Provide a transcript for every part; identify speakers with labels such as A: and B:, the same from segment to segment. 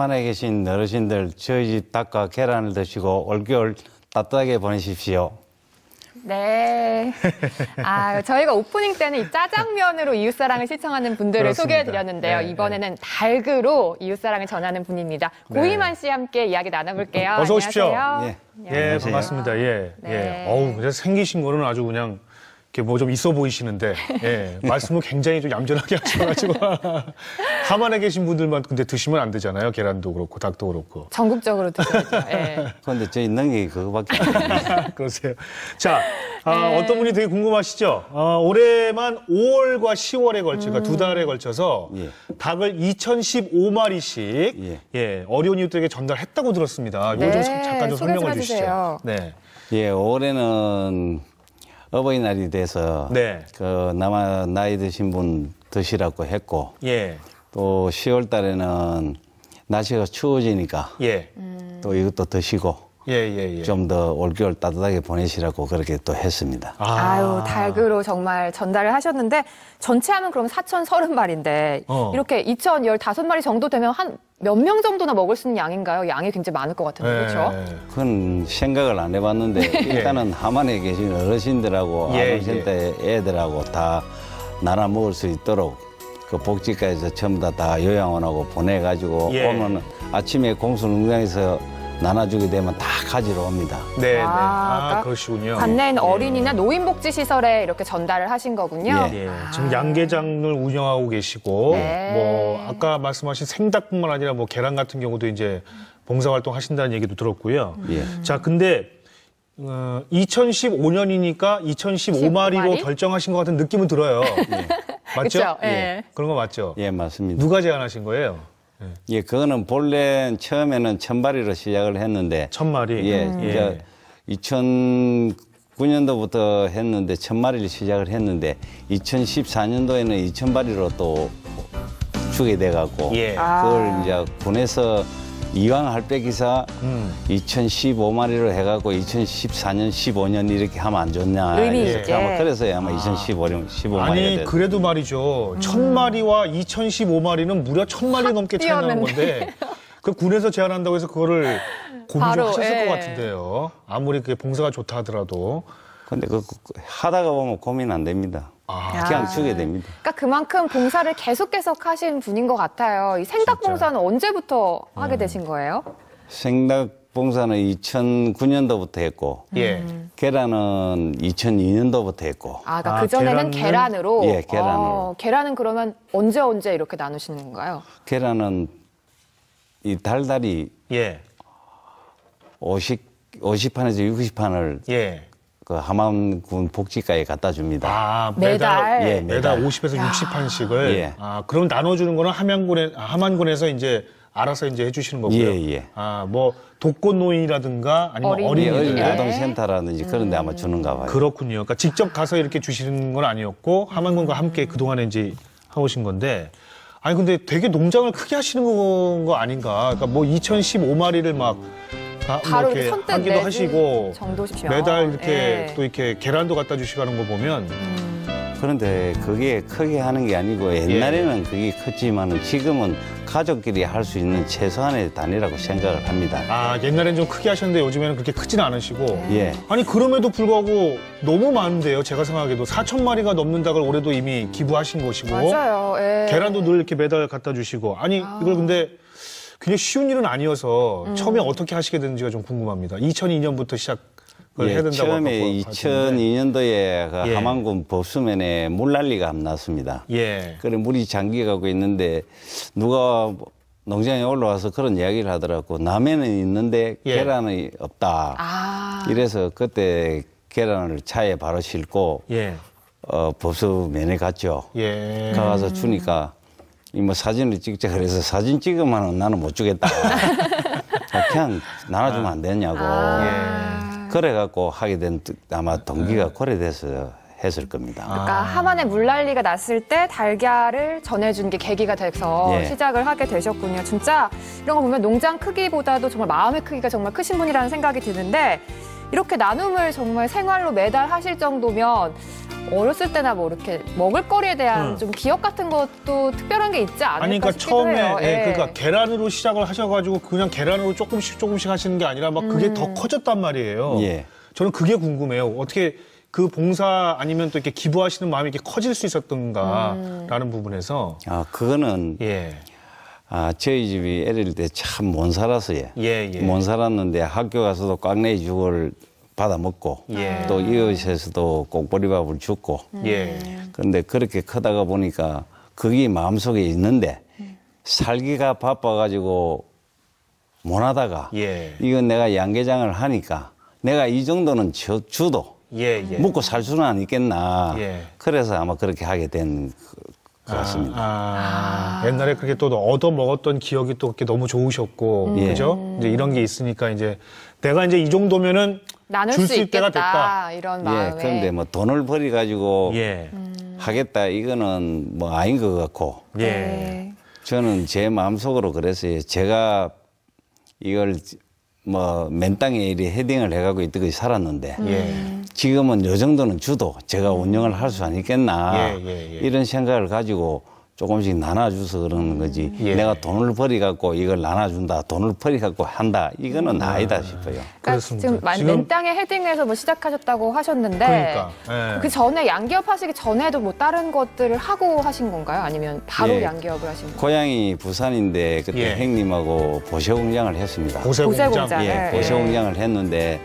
A: 하만에 계신 어르신들 저희 집 닭과 계란을 드시고 올겨울 따뜻하게 보내십시오.
B: 네. 아, 저희가 오프닝 때는 이 짜장면으로 이웃사랑을 시청하는 분들을
C: 그렇습니다.
B: 소개해드렸는데요.
C: 네,
B: 이번에는 닭으로 이웃사랑을 전하는 분입니다.
C: 네.
B: 고이만 씨와 함께 이야기 나눠볼게요.
C: 어서 오십시오.
B: 안녕하세요.
A: 예.
C: 예,
B: 안녕하세요.
C: 반갑습니다. 예,
B: 네.
C: 예. 어우, 그냥 생기신 거는 아주 그냥 뭐좀 있어 보이시는데, 예, 말씀을 굉장히 좀 얌전하게 하셔가지고 하만에 계신 분들만 근데 드시면 안 되잖아요. 계란도 그렇고 닭도 그렇고.
B: 전국적으로 드셔야죠. 예.
A: 그런데 저희 능력이 그거밖에 안 됩니다.
C: 그러세요. 자, 아,
B: 네.
C: 어떤 분이 되게 궁금하시죠? 어, 올해만 5월과 10월에 걸쳐, 그러니까 두 달에 걸쳐서
A: 예.
C: 닭을 2015마리씩
A: 예.
C: 예. 어려운 이웃들에게 전달했다고 들었습니다.
B: 네,
C: 좀 참- 잠깐 좀 설명해 주시죠.
B: 해주세요.
C: 네.
A: 예, 올해는 어버이날이 돼서
C: 네.
A: 그 남아 나이 드신 분 드시라고 했고
C: 예.
A: 또 10월 달에는 날씨가 추워지니까
C: 예.
A: 또 이것도 드시고
C: 예, 예, 예.
A: 좀더 올겨울 따뜻하게 보내시라고 그렇게 또 했습니다.
B: 아 유, 닭으로 정말 전달을 하셨는데 전체 하면 그럼 4,030마리인데
C: 어.
B: 이렇게 2,015마리 정도 되면 한 몇 명 정도나 먹을 수 있는 양인가요? 양이 굉장히 많을 것 같은데,
C: 예.
B: 그렇죠?
A: 그건 생각을 안 해봤는데 일단은 하만에 계신 어르신들하고
C: 예,
A: 아동센터 애들하고 다 나눠 먹을 수 있도록 그 복지과에서 전부 다, 다 요양원하고 보내가지고
C: 예.
A: 오면 아침에 공수농장에서 나눠주게 되면 다 가지러 옵니다.
C: 네, 네.
B: 아,
C: 아,
B: 아까
C: 그러시군요.
B: 관내에 있는
C: 예.
B: 어린이나 노인복지 시설에 이렇게 전달을 하신 거군요.
A: 예.
C: 예, 지금 양계장을 운영하고 계시고
B: 네.
C: 뭐 아까 말씀하신 생닭뿐만 아니라 뭐 계란 같은 경우도 이제 봉사활동 하신다는 얘기도 들었고요.
A: 예.
C: 자, 근데 어, 2015년이니까 2015마리로
B: 15마리?
C: 결정하신 것 같은 느낌은 들어요. 맞죠?
B: 그쵸? 예.
C: 그런 거 맞죠?
A: 예, 맞습니다.
C: 누가 제안하신 거예요?
A: 예, 그거는 본래 처음에는 천발이로 시작을 했는데
C: 천 마리.
A: 예,
C: 예.
A: 이제 2009년도부터 했는데 천 마리를 시작을 했는데 2014년도에는 2천 마리로 또 주게 돼 갖고
C: 예.
B: 아.
A: 그걸 이제 군에서 이왕 할배 기사
C: 음.
A: 2015마리로 해갖고 2014년, 15년 이렇게 하면 안 좋냐.
B: 의미
A: 이렇게
B: 있게.
A: 아마 그래서 아마 2015년, 15마리가
C: 아니
A: 됐
C: 그래도 말이죠. 천 마리와 2015마리는 무려 천 마리 넘게 차이 나는. 건데 그 군에서 제안한다고 해서 그거를 고민 좀 하셨을
B: 예.
C: 것 같은데요. 아무리 그게 봉사가 좋다 하더라도
A: 근데 그, 그 하다가 보면 고민 안 됩니다.
C: 아,
A: 그냥 주게 됩니다.
B: 그러니까 그만큼 봉사를 계속 계속 하신 분인 것 같아요. 이 생닭
C: 진짜.
B: 봉사는 언제부터
C: 음.
B: 하게 되신 거예요?
A: 생닭 봉사는 2009년도부터 했고
C: 예.
A: 계란은 2002년도부터 했고
B: 아, 그러니까
C: 아,
B: 그 전에는
C: 계란은-
B: 계란으로.
A: 예, 계란으로.
B: 어, 계란은 그러면 언제 언제 이렇게 나누시는 건가요?
A: 계란은 이 달달이
C: 예.
A: 50 50판에서 60판을
C: 예.
A: 그 함안군 복지과에 갖다 줍니다.
C: 아,
B: 매달.
A: 예,
C: 매달
A: 매달.
C: 50에서
B: 야.
C: 60판씩을
A: 예.
C: 아, 그럼 나눠 주는 거는 함양군에 아, 함안군에서 이제 알아서 이제 해 주시는 거고요.
A: 예, 예.
C: 아, 뭐 독거 노인이라든가 아니면
B: 어린이.
C: 어린이
B: 예.
A: 아동센터라든지 그런 데 아마 주는가 봐요.
C: 그렇군요. 그러니까 직접 가서 이렇게 주시는 건 아니었고 함안군과 함께 그 동안에 이제 하오신 건데. 아니 근데 되게 농장을 크게 하시는 거, 거 아닌가? 그러니까 뭐 2015마리를 막 다- 뭐
B: 바로
C: 이렇게
B: 선뜻
C: 하기도 하시고
B: 정도시면.
C: 매달 이렇게
B: 예.
C: 또 이렇게 계란도 갖다 주시고 하는 거 보면
A: 그런데 그게 크게 하는 게 아니고 옛날에는 그게 컸지만은 지금은 가족끼리 할 수 있는 최소한의 단위라고 생각을 합니다.
C: 아 옛날엔 좀 크게 하셨는데 요즘에는 그렇게 크진 않으시고
A: 예.
C: 아니 그럼에도 불구하고 너무 많은데요. 제가 생각하기에도 4천 마리가 넘는 닭을 올해도 이미 기부하신 것이고
B: 맞아요. 예.
C: 계란도 늘 이렇게 매달 갖다 주시고 아니 이걸 근데 굉장히 쉬운 일은 아니어서
B: 음.
C: 처음에 어떻게 하시게 됐는지가 좀 궁금합니다. 2002년부터 시작을
A: 예,
C: 해야 된다고
A: 처음에
C: 아까 하셨는데.
A: 2002년도에 그
C: 예.
A: 함안군 법수면에 물난리가 났습니다.
C: 예.
A: 그래 물이 잠겨가고 있는데 누가 뭐 농장에 올라와서 그런 이야기를 하더라고. 남해는 있는데
C: 예.
A: 계란이 없다.
B: 아.
A: 이래서 그때 계란을 차에 바로 싣고
C: 예.
A: 어, 법수면에 갔죠.
C: 예.
A: 가서 주니까 이 뭐 사진을 찍자 그래서 사진 찍으면 나는 못 주겠다. 그냥 나눠주면 안 되냐고.
B: 아.
A: 그래갖고 하게 된 뜻- 아마 동기가 그래돼서 했을 겁니다.
B: 그러니까 하만에 물난리가 났을 때 달걀을 전해준 게 계기가 돼서
A: 예.
B: 시작을 하게 되셨군요. 진짜 이런 거 보면 농장 크기보다도 정말 마음의 크기가 정말 크신 분이라는 생각이 드는데 이렇게 나눔을 정말 생활로 매달 하실 정도면 어렸을 때나 뭐 이렇게 먹을거리에 대한
C: 음.
B: 좀 기억 같은 것도 특별한 게 있지 않을까
C: 아니 그러니까 처음에
B: 해요.
C: 예,
B: 예.
C: 그러니까 계란으로 시작을 하셔가지고 그냥 계란으로 조금씩 조금씩 하시는 게 아니라 막 그게
B: 음.
C: 더 커졌단 말이에요.
A: 예.
C: 저는 그게 궁금해요. 어떻게 그 봉사 아니면 또 이렇게 기부하시는 마음이 이렇게 커질 수 있었던가라는 부분에서
A: 아, 그거는
C: 예,
A: 아, 저희 집이 어릴 때 참 못 살았어요.
C: 예, 예.
A: 못 살았는데 학교 가서도 꽉내기 죽을 받아 먹고
C: 예.
A: 또 이웃에서도 꼭보리밥을 줍고
C: 예,
A: 그런데 그렇게 크다가 보니까 그게 마음속에 있는데 살기가 바빠가지고 못 하다가
C: 예,
A: 이건 내가 양계장을 하니까 내가 이 정도는 저- 주도
C: 예, 예.
A: 먹고 살 수는 안 있겠나.
C: 예.
A: 그래서 아마 그렇게 하게 된 것 같습니다.
C: 아, 아, 옛날에 그렇게 또 얻어 먹었던 기억이 또 그렇게 너무 좋으셨고,
A: 예.
C: 그죠? 이제 이런 게 있으니까 이제 내가 이제 이 정도면은
B: 나눌
C: 줄수수 있을 때가
B: 있겠다
C: 됐다.
B: 이런
A: 예,
B: 마음에.
A: 그런데 뭐 돈을 벌이 가지고
C: 예,
A: 하겠다 이거는 뭐 아닌 것 같고
C: 예,
B: 네.
A: 저는 제 마음속으로 그랬어요. 제가 이걸 뭐 맨땅에 이리 헤딩을 해가고 이때까지 살았는데
C: 예.
A: 지금은 요 정도는 주도 제가 운영을 할수 있겠나
C: 예, 예, 예.
A: 이런 생각을 가지고 조금씩 나눠줘서 그러는 거지
C: 예.
A: 내가 돈을 벌이갖고 이걸 나눠준다 돈을 벌이갖고 한다 이거는 아니다 싶어요.
B: 그러니까
C: 그렇습니다.
B: 지금 만-
C: 지금-
B: 맨땅에 헤딩해서 뭐 시작하셨다고 하셨는데
C: 그러니까, 예.
B: 그 전에 양기업 하시기 전에도 뭐 다른 것들을 하고 하신 건가요? 아니면 바로
A: 예.
B: 양기업을 하신 건가요?
A: 고향이 부산인데 그때
C: 예.
A: 형님하고 보세 공장을 했습니다.
C: 보세 공장.
B: 보세공장.
A: 예,
B: 네.
A: 보세 공장을 했는데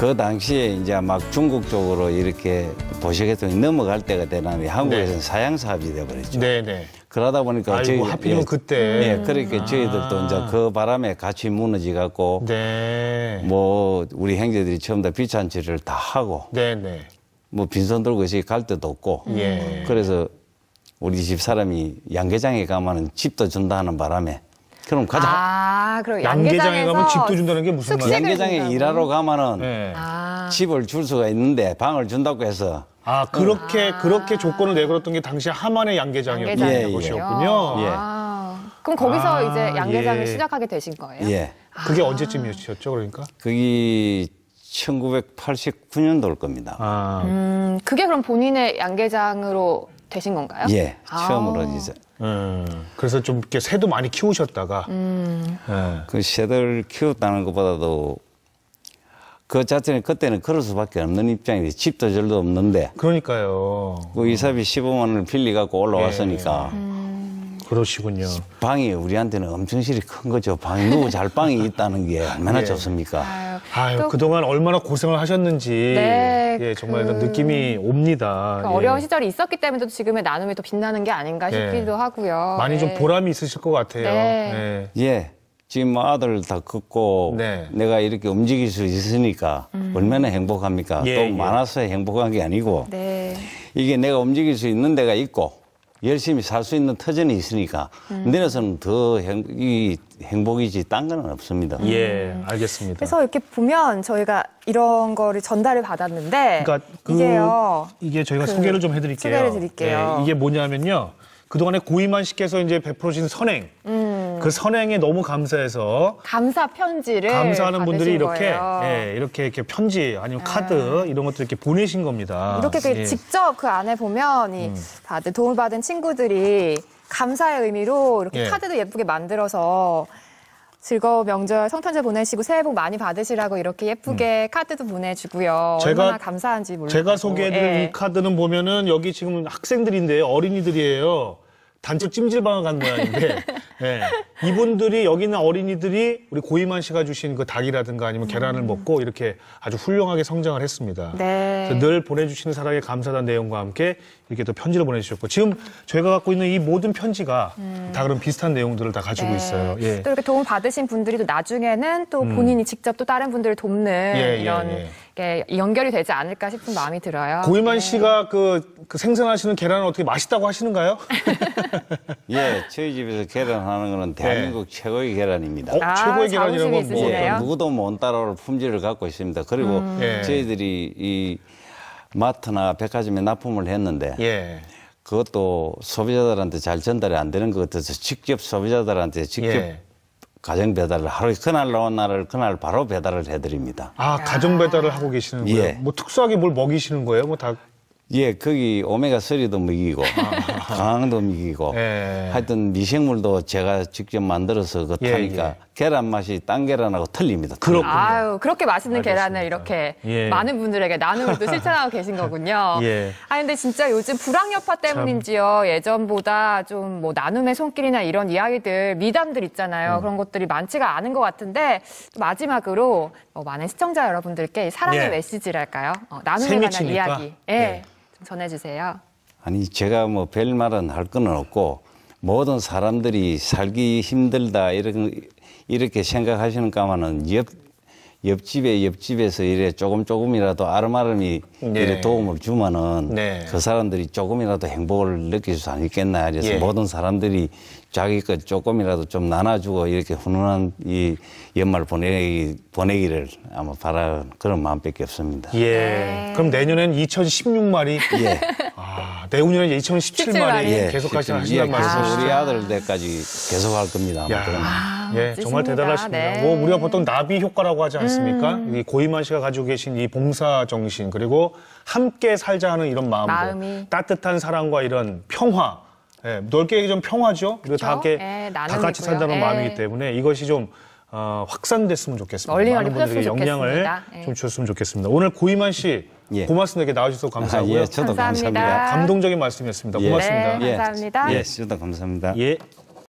A: 그 당시에 이제 막 중국 쪽으로 이렇게 보시겠더니 넘어갈 때가 되는데 한국에서는
C: 네.
A: 사양 사업이 돼버렸죠.
C: 네, 네.
A: 그러다 보니까
C: 아이고,
A: 저희
C: 하필이면
A: 예,
C: 그때.
A: 예, 그러니까 저희들도
C: 아.
A: 이제 그 바람에 같이 무너지 갖고
C: 네.
A: 뭐 우리 형제들이 처음 다 비찬치를 다 하고
C: 네, 네.
A: 뭐 빈손 들고 저기 갈 데도 없고
C: 예.
A: 그래서 우리 집 사람이 양계장에 가면은 집도 준다 하는 바람에 그럼 가자.
B: 아, 그럼
C: 양계장에 가면 집도 준다는 게 무슨 말이야?
A: 양계장에
B: 준다고?
A: 일하러 가면은
C: 네.
B: 아,
A: 집을 줄 수가 있는데 방을 준다고 해서
C: 아, 그렇게, 그렇게 조건을 내걸었던 게 당시 하만의 양계장이었던
A: 예, 예.
C: 곳이었군요.
A: 예.
B: 아, 그럼 거기서
C: 아,
B: 이제 양계장을
C: 예.
B: 시작하게 되신 거예요?
A: 예
C: 그게 언제쯤이었죠, 그러니까?
A: 그게 1989년도일 겁니다.
C: 아,
B: 음, 그게 그럼 본인의 양계장으로 되신 건가요?
A: 예
B: 아.
A: 처음으로 이제
C: 음. 그래서 좀 이렇게 새도 많이 키우셨다가.
B: 음.
C: 예.
A: 그 새들 키웠다는 것보다도 그 자체는 그때는 그럴 수밖에 없는 입장인데 집도 절도 없는데
C: 그러니까요.
A: 그 이사비 15만 원을 빌리 갖고 올라왔으니까
C: 그러시군요.
A: 방이 우리한테는 엄청 실이 큰 거죠. 방이 누구 잘 방이 있다는 게 얼마나
C: 예.
A: 좋습니까?
B: 아유,
C: 아유,
B: 또
C: 그동안 얼마나 고생을 하셨는지.
B: 네,
C: 예, 정말
B: 그-
C: 이런 느낌이 옵니다.
B: 그
C: 예.
B: 어려운 시절이 있었기 때문에 또 지금의 나눔이 또 빛나는 게 아닌가
C: 예.
B: 싶기도 하고요.
C: 많이 좀
B: 네.
C: 보람이 있으실 것 같아요.
B: 네.
C: 예.
A: 예. 지금 뭐 아들 다 컸고
C: 네.
A: 내가 이렇게 움직일 수 있으니까 얼마나 행복합니까?
C: 예,
A: 또
C: 예.
A: 많아서 행복한 게 아니고
B: 네.
A: 이게 내가 움직일 수 있는 데가 있고 열심히 살 수 있는 터전이 있으니까 내려서는 더 행, 이 행복이지 딴 거는 없습니다.
C: 예, 알겠습니다.
B: 그래서 이렇게 보면 저희가 이런 거를 전달을 받았는데
C: 그러니까 그
B: 이게요.
C: 이게 저희가
B: 그
C: 소개를 좀 해드릴게요.
B: 소개를 드릴게요.
C: 예, 이게 뭐냐면요. 그동안에 고이만 씨께서 이제 베풀어주신 선행.
B: 음.
C: 그 선행에 너무 감사해서
B: 감사 편지를
C: 감사하는 분들이 이렇게
B: 거예요.
C: 예, 이렇게 이렇게 편지 아니면 카드 이런 것들 이렇게 보내신 겁니다.
B: 이렇게 그
C: 예.
B: 직접 그 안에 보면 이
C: 음.
B: 다들 도움을 받은 친구들이 감사의 의미로 이렇게
C: 예.
B: 카드도 예쁘게 만들어서 즐거운 명절 성탄절 보내시고 새해 복 많이 받으시라고 이렇게 예쁘게 카드도 보내주고요.
C: 음. 제가-
B: 얼마나 감사한지 모르겠고.
C: 제가 소개해드린
B: 예.
C: 이 카드는 보면은 여기 지금 학생들인데 어린이들이에요. 단체 찜질방을 간 모양인데 예. 이분들이 여기 있는 어린이들이 우리 고이만 씨가 주신 그 닭이라든가 아니면 계란을 먹고 이렇게 아주 훌륭하게 성장을 했습니다.
B: 음. 네.
C: 늘 보내주시는 사랑에 감사하다는 내용과 함께 이렇게 또 편지를 보내주셨고 지금 저희가 갖고 있는 이 모든 편지가 다 그런 비슷한 내용들을 다 가지고
B: 음. 네.
C: 있어요. 예. 음.
B: 또 이렇게 도움 받으신 분들이 또 나중에는 또 본인이 직접 또 다른 분들을 돕는
C: 예, 예,
B: 이런
C: 예.
B: 게 연결이 되지 않을까 싶은 마음이 들어요.
C: 고이만
B: 네.
C: 씨가 그, 그 생산하시는 계란은 어떻게 맛있다고 하시는가요?
A: 예, 저희 집에서 계란 하는 거는 대한민국 최고의 계란입니다.
C: 어,
B: 아,
C: 최고의 계란이라는 건
B: 있으시네요.
C: 뭐예요?
A: 누구도 못 따라올 품질을 갖고 있습니다. 그리고
C: 예.
A: 저희들이 이 마트나 백화점에 납품을 했는데
C: 예.
A: 그것도 소비자들한테 잘 전달이 안 되는 것 같아서 직접 소비자들한테 직접
C: 예.
A: 가정 배달을 하루 그날 나온 날을 그날 바로 배달을 해드립니다.
C: 아, 가정 배달을 하고 계시는 거예요?
A: 예.
C: 뭐 특수하게 뭘 먹이시는 거예요? 뭐 다.
A: 예, 거기 오메가 3도 먹이고 강황도 먹이고
C: 아. 예.
A: 하여튼 미생물도 제가 직접 만들어서 그
C: 예,
A: 타니까
C: 예.
A: 계란 맛이 딴 계란하고 틀립니다.
C: 그렇군요.
B: 아유, 그렇게 맛있는
C: 알겠습니다.
B: 계란을 이렇게
C: 예.
B: 많은 분들에게 나눔을 또 실천하고 계신 거군요.
C: 예.
B: 아 근데 진짜 요즘 불황여파 때문인지요. 예전보다 좀 뭐 나눔의 손길이나 이런 이야기들, 미담들 있잖아요.
C: 음.
B: 그런 것들이 많지가 않은 것 같은데 마지막으로 뭐 많은 시청자 여러분들께 이 사랑의
C: 예.
B: 메시지랄까요? 어, 나눔에 관한. 이야기. 예. 전해주세요.
A: 아니 제가 뭐 별 말은 할 건 없고 모든 사람들이 살기 힘들다 이렇게 생각하시는 까마는 옆 옆집에 옆집에서 이래 조금 조금이라도 아름아름이
C: 네.
A: 이래 도움을 주면은
C: 네.
A: 그 사람들이 조금이라도 행복을 느낄 수 있겠나 그래서
C: 예.
A: 모든 사람들이 자기 것 조금이라도 좀 나눠주고 이렇게 훈훈한 이 연말 보내기 보내기를 아마 바라 그런 마음밖에 없습니다.
C: 예.
B: 네.
C: 그럼 내년엔 2016마리.
A: 예.
C: 아, 내후년엔 2017마리
B: 예,
C: 계속
A: 예,
C: 하시는
A: 계속
C: 말씀이시죠?
A: 우리 아들 때까지 계속 할 겁니다. 아마
C: 야,
A: 그러면.
C: 예, 정말
B: 멋지십니다.
C: 대단하십니다.
B: 네.
C: 뭐 우리가 보통 나비 효과라고 하지 않습니까? 이 고이만 씨가 가지고 계신 이 봉사 정신 그리고 함께 살자 하는 이런 마음도
B: 마음이.
C: 따뜻한 사랑과 이런 평화. 예, 넓게 좀 평화죠. 그리고 다
B: 그쵸?
C: 함께
B: 예,
C: 다. 같이 산다는
B: 예.
C: 마음이기 때문에 이것이 좀 어, 확산됐으면 좋겠습니다.
B: 멀리 멀리
C: 많은 분들에게 영향을
B: 좋겠습니다. 예.
C: 좀 주셨으면 좋겠습니다. 오늘 고이만 씨
A: 예.
C: 고맙습니다. 이렇게 나와주셔서
A: 아,
C: 감사하고요.
A: 예, 저도
B: 감사합니다.
A: 감사합니다.
C: 감동적인 말씀이었습니다.
A: 예.
C: 고맙습니다.
B: 네. 감사합니다.
A: 예, 저도 감사합니다.
C: 예.